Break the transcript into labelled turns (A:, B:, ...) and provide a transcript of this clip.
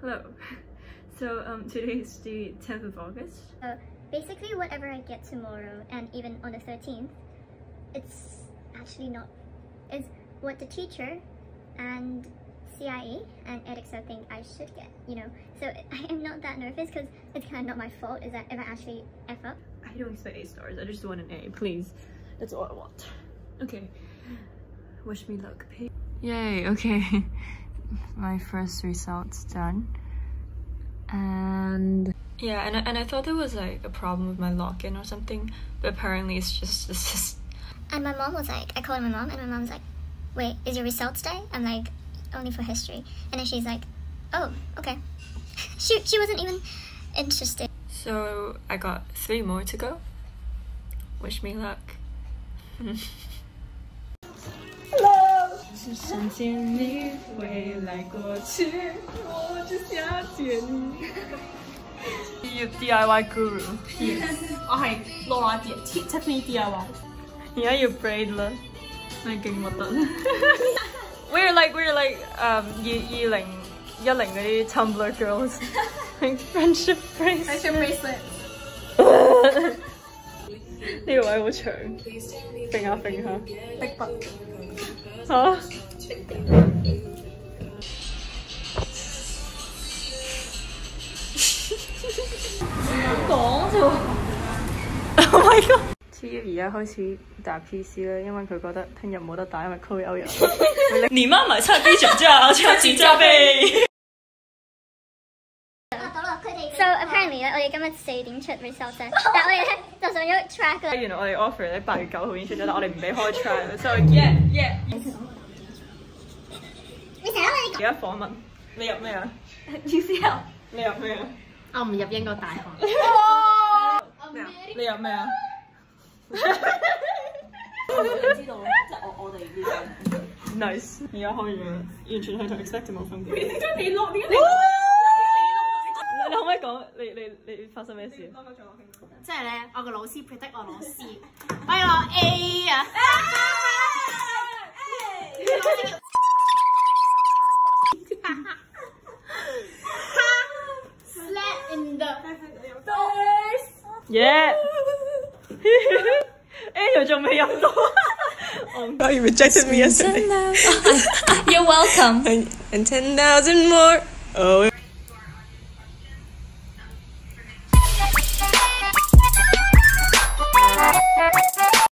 A: Hello. So um, today is the 10th of August.
B: So basically whatever I get tomorrow and even on the 13th, it's actually not, it's what the teacher and CIE and Edexcel think I should get, you know. So I am not that nervous because it's kind of not my fault is that if I actually F up.
A: I don't expect A stars, I just want an A, please. That's all I want. Okay. Wish me luck. Yay, okay. My first results done. And yeah, and I, and I thought there was like a problem with my login or something, but apparently it's just it's just.
B: And my mom was like, I called my mom, and my mom's like, "Wait, is your results day?" I'm like, "Only for history." And then she's like, "Oh, okay." she she wasn't even interested.
A: So I got three more to go. Wish me luck. 是想见你，未来过去，我只想见你。要 DIY guru，
C: 我系罗马姐 Tiffany DIY。
A: 而家要 braid 啦，你劲核突。We're like we're like um 二二零一零嗰啲 Tumblr girls like friendship bracelet。
C: Friendship bracelet。
A: 呢个位好长，揈下揈下。
C: 壁笔。
A: 嚇！
C: 講啫喎。
A: Oh my god！T 而家開始打 PC 啦，因為佢覺得聽日冇得打，因為 Chloe 歐遊。你媽買菜必漲價，超級加倍。
B: So apparently 咧，我哋今日四點出 results 咧，但係我哋咧就上咗 track 啦。
A: 原來我哋 offer 咧八月九號已經出咗，但我哋唔俾開 trial，所以 yeah yeah。
B: 你成日都
A: 而家訪問，你入咩啊
C: UCL。
A: 你入咩啊？
C: 我唔入英國大學。
A: 咩啊？你入咩啊？
C: 知道即係我我哋呢個。
A: Nice，而家開咗，完全係同 expect 冇分別。
C: 點解你落？點解
A: 你你可唔可以講 你你你发生咩事？
C: 即系咧，我个老师 predict 我攞 C，我要攞 A 啊！ Slap in the face。
A: Yeah。A 仲未入到。
D: Oh, you rejected me yesterday.
E: You're welcome.
D: and, and 10,000 more. Oh,